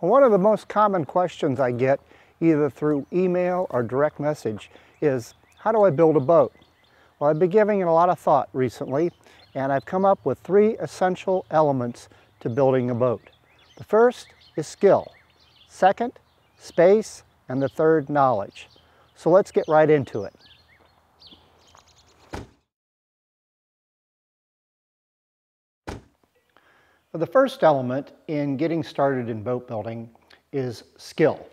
One of the most common questions I get either through email or direct message is, how do I build a boat? Well, I've been giving it a lot of thought recently, and I've come up with three essential elements to building a boat. The first is skill. Second, space. And the third, knowledge. So let's get right into it. The first element in getting started in boat building is skill.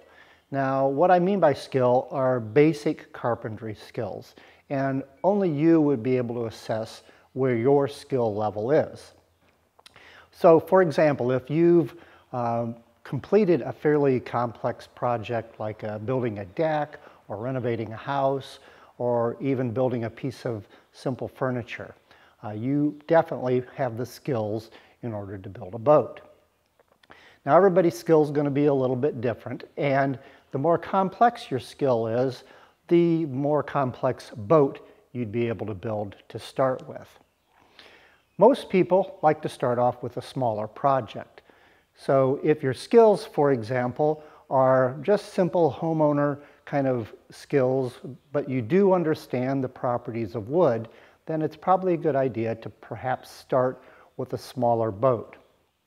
Now, what I mean by skill are basic carpentry skills, and only you would be able to assess where your skill level is. So, for example, if you've um, completed a fairly complex project like uh, building a deck or renovating a house or even building a piece of simple furniture, uh, you definitely have the skills in order to build a boat. Now everybody's skill is going to be a little bit different and the more complex your skill is, the more complex boat you'd be able to build to start with. Most people like to start off with a smaller project. So if your skills, for example, are just simple homeowner kind of skills, but you do understand the properties of wood, then it's probably a good idea to perhaps start with a smaller boat.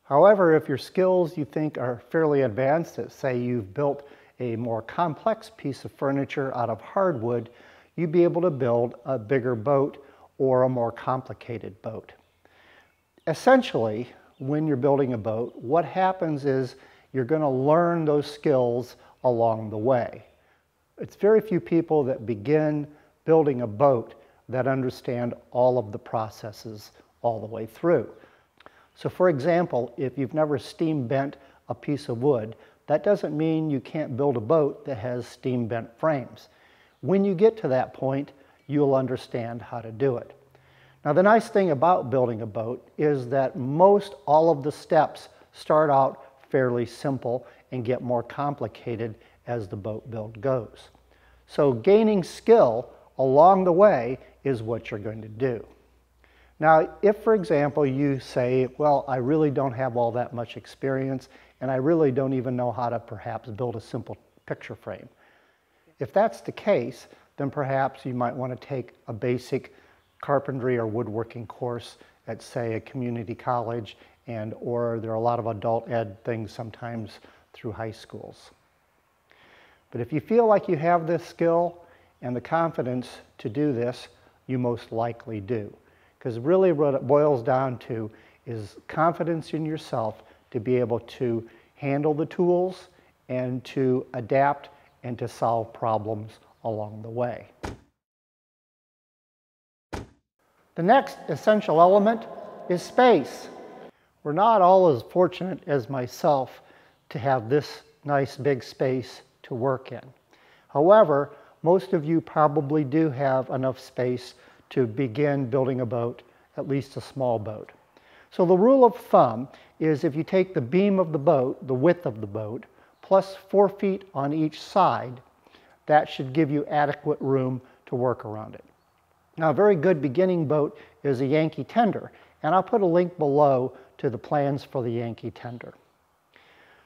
However, if your skills you think are fairly advanced, say you've built a more complex piece of furniture out of hardwood, you'd be able to build a bigger boat or a more complicated boat. Essentially, when you're building a boat, what happens is you're going to learn those skills along the way. It's very few people that begin building a boat that understand all of the processes all the way through. So for example, if you've never steam bent a piece of wood, that doesn't mean you can't build a boat that has steam bent frames. When you get to that point, you'll understand how to do it. Now the nice thing about building a boat is that most all of the steps start out fairly simple and get more complicated as the boat build goes. So gaining skill along the way is what you're going to do. Now, if, for example, you say, well, I really don't have all that much experience, and I really don't even know how to perhaps build a simple picture frame. If that's the case, then perhaps you might want to take a basic carpentry or woodworking course at, say, a community college, and or there are a lot of adult ed things sometimes through high schools. But if you feel like you have this skill and the confidence to do this, you most likely do. Because really what it boils down to is confidence in yourself to be able to handle the tools and to adapt and to solve problems along the way. The next essential element is space. We're not all as fortunate as myself to have this nice big space to work in. However, most of you probably do have enough space to begin building a boat, at least a small boat. So the rule of thumb is if you take the beam of the boat, the width of the boat, plus four feet on each side, that should give you adequate room to work around it. Now a very good beginning boat is a Yankee tender, and I'll put a link below to the plans for the Yankee tender.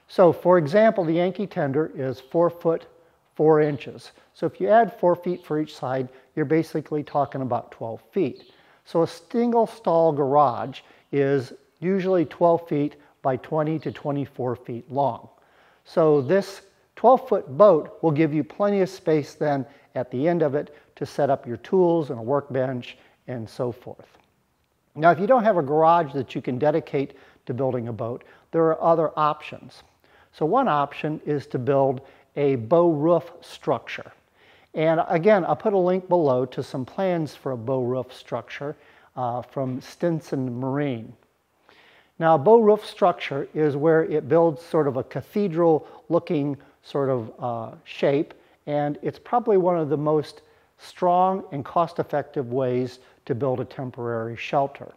So for example, the Yankee tender is four foot, four inches. So if you add four feet for each side, you're basically talking about 12 feet. So a single stall garage is usually 12 feet by 20 to 24 feet long. So this 12 foot boat will give you plenty of space then at the end of it to set up your tools and a workbench and so forth. Now if you don't have a garage that you can dedicate to building a boat, there are other options. So one option is to build a bow roof structure. And again, I'll put a link below to some plans for a bow roof structure uh, from Stimson Marine. Now, a bow roof structure is where it builds sort of a cathedral looking sort of uh, shape, and it's probably one of the most strong and cost effective ways to build a temporary shelter.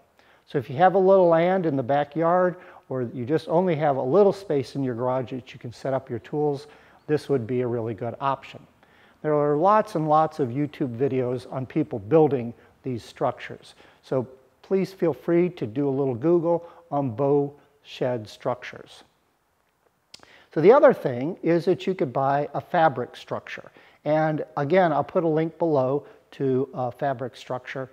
So if you have a little land in the backyard or you just only have a little space in your garage that you can set up your tools, this would be a really good option. There are lots and lots of YouTube videos on people building these structures. So please feel free to do a little Google on bow shed structures. So the other thing is that you could buy a fabric structure. And again, I'll put a link below to a fabric structure.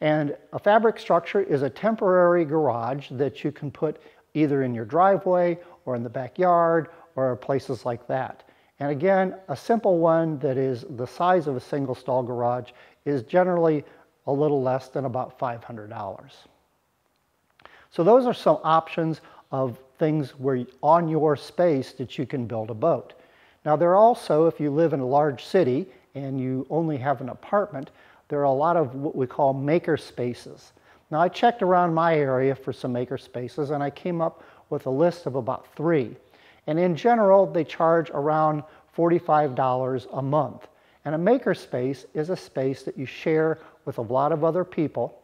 And a fabric structure is a temporary garage that you can put either in your driveway or in the backyard or places like that. And again, a simple one that is the size of a single stall garage is generally a little less than about $500. So those are some options of things where on your space that you can build a boat. Now there are also, if you live in a large city and you only have an apartment, there are a lot of what we call maker spaces. Now I checked around my area for some maker spaces and I came up with a list of about three. And in general, they charge around $45 a month. And a makerspace is a space that you share with a lot of other people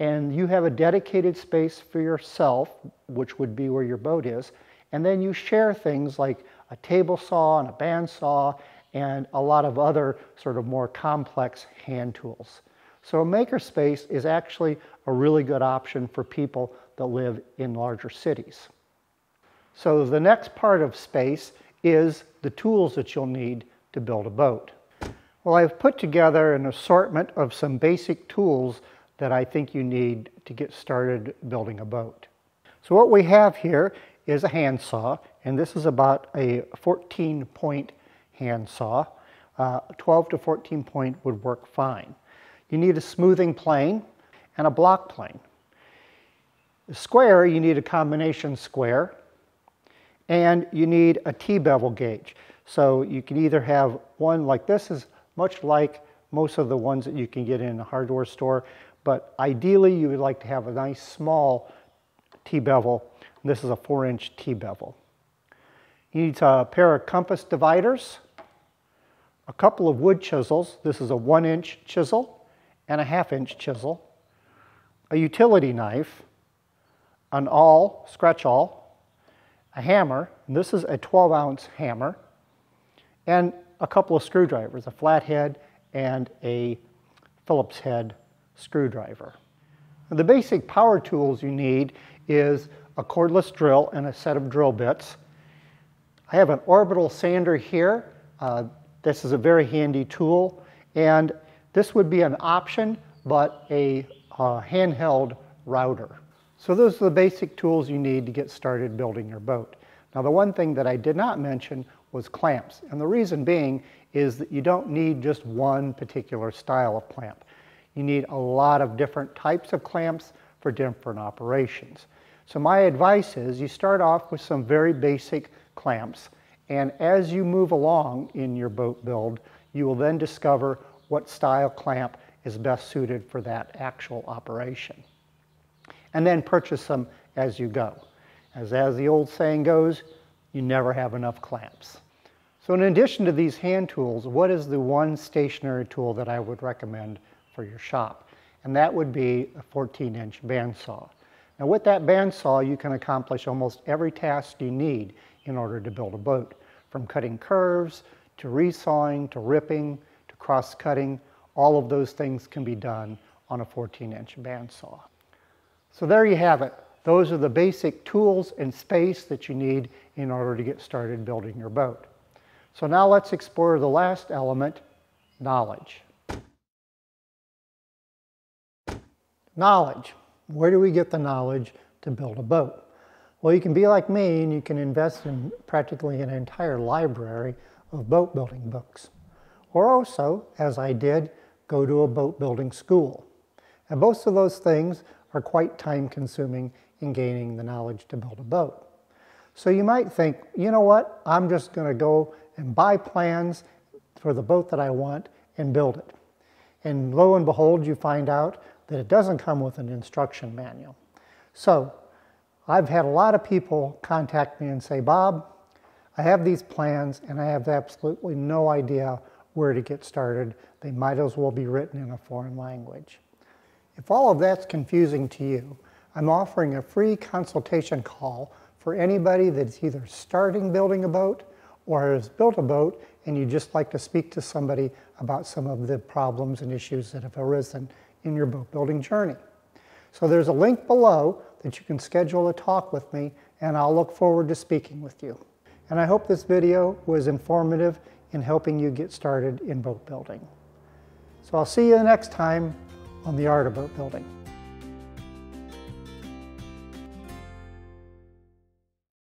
and you have a dedicated space for yourself, which would be where your boat is, and then you share things like a table saw and a bandsaw and a lot of other sort of more complex hand tools. So a makerspace is actually a really good option for people that live in larger cities. So the next part of space is the tools that you'll need to build a boat. Well, I've put together an assortment of some basic tools that I think you need to get started building a boat. So what we have here is a handsaw, and this is about a 14 point handsaw. Uh, 12 to 14 point would work fine. You need a smoothing plane and a block plane. The square, you need a combination square, and you need a T-bevel gauge. So you can either have one like this is much like most of the ones that you can get in a hardware store, but ideally, you would like to have a nice small T-bevel. This is a 4-inch T-bevel. You need a pair of compass dividers, a couple of wood chisels. This is a 1-inch chisel and a half-inch chisel, a utility knife, an awl, scratch awl, a hammer, this is a 12-ounce hammer, and a couple of screwdrivers, a flathead and a Phillips head screwdriver. The basic power tools you need is a cordless drill and a set of drill bits. I have an orbital sander here. Uh, this is a very handy tool and this would be an option but a uh, handheld router. So those are the basic tools you need to get started building your boat. Now the one thing that I did not mention was clamps and the reason being is that you don't need just one particular style of clamp. You need a lot of different types of clamps for different operations. So my advice is you start off with some very basic clamps and as you move along in your boat build, you will then discover what style clamp is best suited for that actual operation. And then purchase them as you go. As, as the old saying goes, you never have enough clamps. So in addition to these hand tools, what is the one stationary tool that I would recommend for your shop. And that would be a 14 inch bandsaw. Now with that bandsaw, you can accomplish almost every task you need in order to build a boat, from cutting curves, to resawing, to ripping, to cross cutting. All of those things can be done on a 14 inch bandsaw. So there you have it. Those are the basic tools and space that you need in order to get started building your boat. So now let's explore the last element, knowledge. Knowledge. Where do we get the knowledge to build a boat? Well, you can be like me and you can invest in practically an entire library of boat building books. Or also, as I did, go to a boat building school. And most of those things are quite time consuming in gaining the knowledge to build a boat. So you might think, you know what, I'm just going to go and buy plans for the boat that I want and build it. And lo and behold, you find out that it doesn't come with an instruction manual. So I've had a lot of people contact me and say, Bob, I have these plans and I have absolutely no idea where to get started. They might as well be written in a foreign language. If all of that's confusing to you, I'm offering a free consultation call for anybody that's either starting building a boat or has built a boat and you'd just like to speak to somebody about some of the problems and issues that have arisen in your boat building journey. So there's a link below that you can schedule a talk with me and I'll look forward to speaking with you. And I hope this video was informative in helping you get started in boat building. So I'll see you next time on The Art of Boat Building.